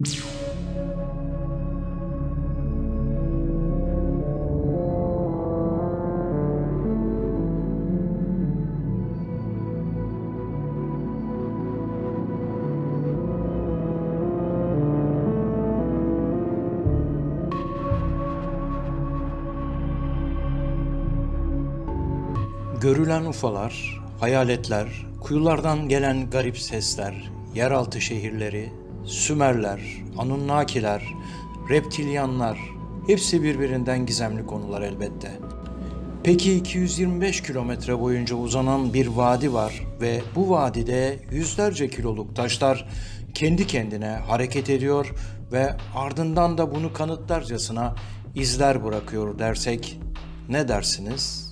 Görülen ufalar, hayaletler, kuyulardan gelen garip sesler, yeraltı şehirleri, Sümerler, Anunnakiler, reptilyanlar hepsi birbirinden gizemli konular elbette. Peki 225 kilometre boyunca uzanan bir vadi var ve bu vadide yüzlerce kiloluk taşlar kendi kendine hareket ediyor ve ardından da bunu kanıtlarcasına izler bırakıyor dersek ne dersiniz?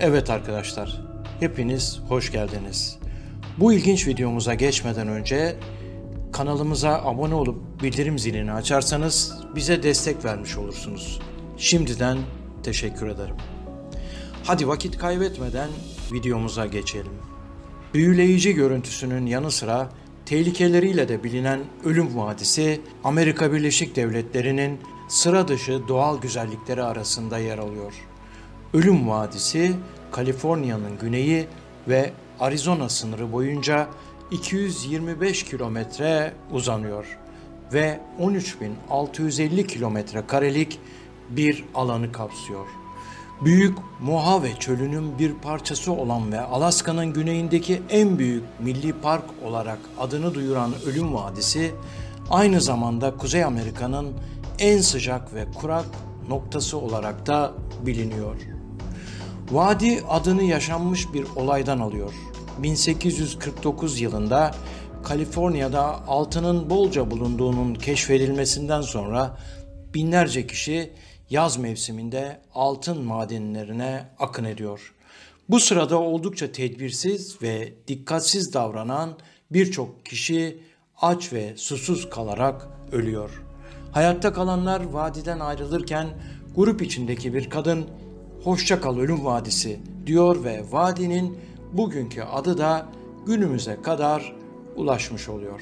Evet arkadaşlar, hepiniz hoş geldiniz. Bu ilginç videomuza geçmeden önce kanalımıza abone olup bildirim zilini açarsanız bize destek vermiş olursunuz. Şimdiden teşekkür ederim. Hadi vakit kaybetmeden videomuza geçelim. Büyüleyici görüntüsünün yanı sıra tehlikeleriyle de bilinen Ölüm Vadisi Amerika Birleşik Devletleri'nin sıra dışı doğal güzellikleri arasında yer alıyor. Ölüm Vadisi, Kaliforniya'nın güneyi ve Arizona sınırı boyunca 225 kilometre uzanıyor ve 13.650 kilometre karelik bir alanı kapsıyor. Büyük Mojave çölünün bir parçası olan ve Alaska'nın güneyindeki en büyük milli park olarak adını duyuran Ölüm Vadisi, aynı zamanda Kuzey Amerika'nın en sıcak ve kurak noktası olarak da biliniyor. Vadi adını yaşanmış bir olaydan alıyor. 1849 yılında Kaliforniya'da altının bolca bulunduğunun keşfedilmesinden sonra binlerce kişi yaz mevsiminde altın madenlerine akın ediyor. Bu sırada oldukça tedbirsiz ve dikkatsiz davranan birçok kişi aç ve susuz kalarak ölüyor. Hayatta kalanlar vadiden ayrılırken grup içindeki bir kadın hoşça kal ölüm vadisi diyor ve vadinin bugünkü adı da günümüze kadar ulaşmış oluyor.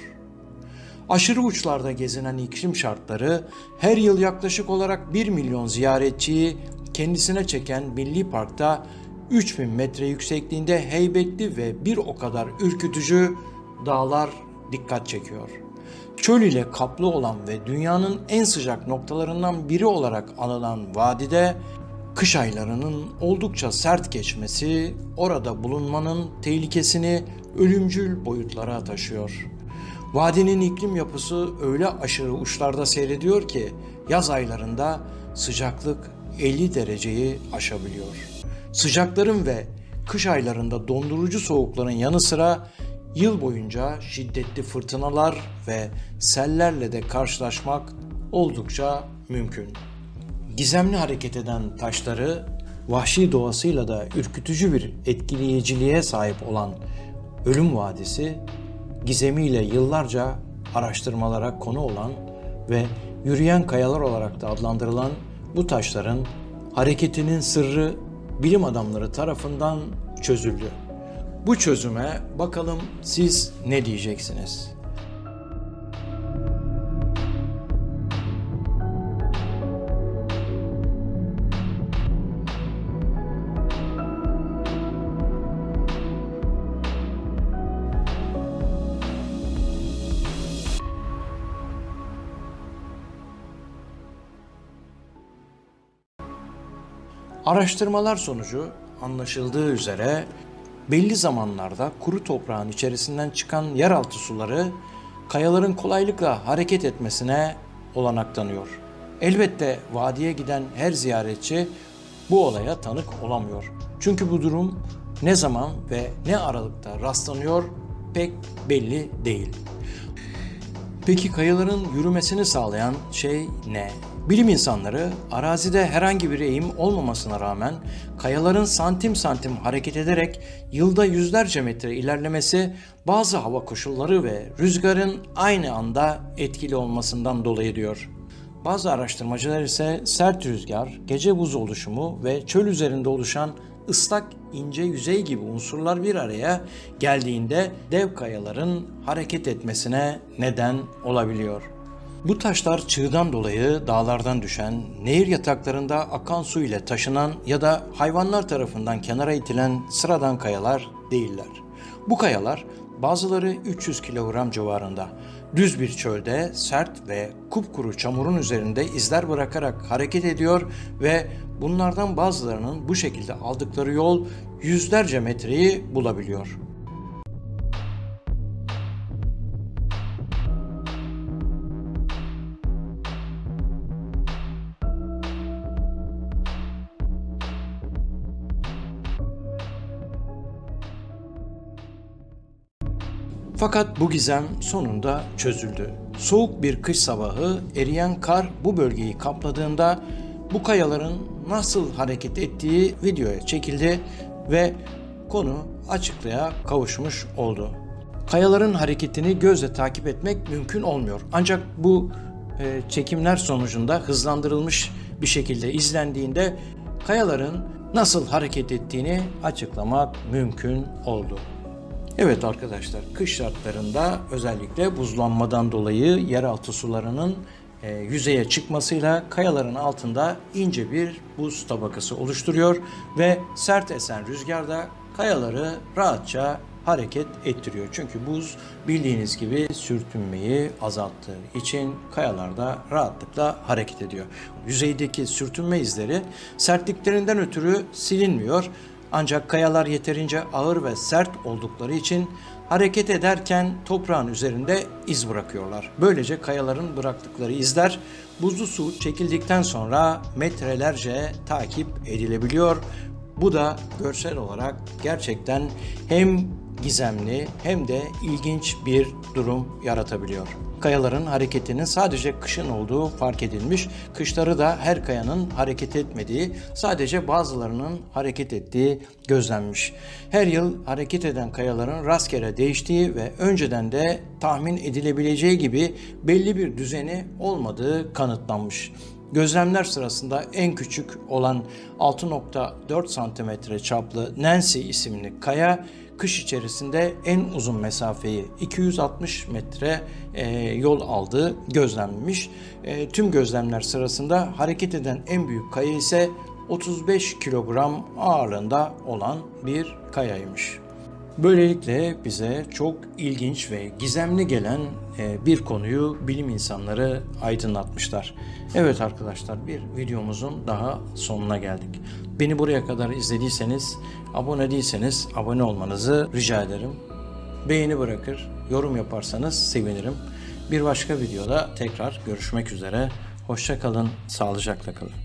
Aşırı uçlarda gezinen iklim şartları her yıl yaklaşık olarak 1 milyon ziyaretçiyi kendisine çeken Milli Park'ta 3000 metre yüksekliğinde heybetli ve bir o kadar ürkütücü dağlar dikkat çekiyor. Çöl ile kaplı olan ve dünyanın en sıcak noktalarından biri olarak anılan vadide kış aylarının oldukça sert geçmesi orada bulunmanın tehlikesini ölümcül boyutlara taşıyor. Vadinin iklim yapısı öyle aşırı uçlarda seyrediyor ki yaz aylarında sıcaklık 50 dereceyi aşabiliyor. Sıcakların ve kış aylarında dondurucu soğukların yanı sıra yıl boyunca şiddetli fırtınalar ve sellerle de karşılaşmak oldukça mümkün. Gizemli hareket eden taşları vahşi doğasıyla da ürkütücü bir etkileyiciliğe sahip olan Ölüm Vadisi gizemiyle yıllarca araştırmalara konu olan ve yürüyen kayalar olarak da adlandırılan bu taşların hareketinin sırrı bilim adamları tarafından çözüldü. Bu çözüme bakalım siz ne diyeceksiniz? Araştırmalar sonucu anlaşıldığı üzere belli zamanlarda kuru toprağın içerisinden çıkan yeraltı suları kayaların kolaylıkla hareket etmesine olanak tanıyor. Elbette vadiye giden her ziyaretçi bu olaya tanık olamıyor. Çünkü bu durum ne zaman ve ne aralıkta rastlanıyor pek belli değil. Peki kayaların yürümesini sağlayan şey ne? Bilim insanları arazide herhangi bir eğim olmamasına rağmen kayaların santim santim hareket ederek yılda yüzlerce metre ilerlemesi bazı hava koşulları ve rüzgarın aynı anda etkili olmasından dolayı diyor. Bazı araştırmacılar ise sert rüzgar, gece buz oluşumu ve çöl üzerinde oluşan ıslak ince yüzey gibi unsurlar bir araya geldiğinde dev kayaların hareket etmesine neden olabiliyor. Bu taşlar çığdan dolayı dağlardan düşen, nehir yataklarında akan su ile taşınan ya da hayvanlar tarafından kenara itilen sıradan kayalar değiller. Bu kayalar bazıları 300 kilogram civarında düz bir çölde sert ve kupkuru çamurun üzerinde izler bırakarak hareket ediyor ve bunlardan bazılarının bu şekilde aldıkları yol yüzlerce metreyi bulabiliyor. Fakat bu gizem sonunda çözüldü. Soğuk bir kış sabahı eriyen kar bu bölgeyi kapladığında bu kayaların nasıl hareket ettiği videoya çekildi ve konu açıklığa kavuşmuş oldu. Kayaların hareketini gözle takip etmek mümkün olmuyor. Ancak bu e, çekimler sonucunda hızlandırılmış bir şekilde izlendiğinde kayaların nasıl hareket ettiğini açıklamak mümkün oldu. Evet arkadaşlar, kış şartlarında özellikle buzlanmadan dolayı yeraltı sularının e, yüzeye çıkmasıyla kayaların altında ince bir buz tabakası oluşturuyor ve sert esen rüzgarda kayaları rahatça hareket ettiriyor. Çünkü buz bildiğiniz gibi sürtünmeyi azalttığı için kayalarda rahatlıkla hareket ediyor. Yüzeydeki sürtünme izleri sertliklerinden ötürü silinmiyor ancak kayalar yeterince ağır ve sert oldukları için hareket ederken toprağın üzerinde iz bırakıyorlar. Böylece kayaların bıraktıkları izler buzlu su çekildikten sonra metrelerce takip edilebiliyor. Bu da görsel olarak gerçekten hem gizemli hem de ilginç bir durum yaratabiliyor. Kayaların hareketinin sadece kışın olduğu fark edilmiş. Kışları da her kayanın hareket etmediği, sadece bazılarının hareket ettiği gözlenmiş. Her yıl hareket eden kayaların rastgele değiştiği ve önceden de tahmin edilebileceği gibi belli bir düzeni olmadığı kanıtlanmış. Gözlemler sırasında en küçük olan 6.4 santimetre çaplı Nancy isimli kaya kış içerisinde en uzun mesafeyi 260 metre e, yol aldığı gözlenmiş. E, tüm gözlemler sırasında hareket eden en büyük kaya ise 35 kilogram ağırlığında olan bir kayaymış. Böylelikle bize çok ilginç ve gizemli gelen e, bir konuyu bilim insanları aydınlatmışlar. Evet arkadaşlar bir videomuzun daha sonuna geldik. Beni buraya kadar izlediyseniz, abone değilseniz abone olmanızı rica ederim. Beğeni bırakır, yorum yaparsanız sevinirim. Bir başka videoda tekrar görüşmek üzere. Hoşça kalın, sağlıcakla kalın.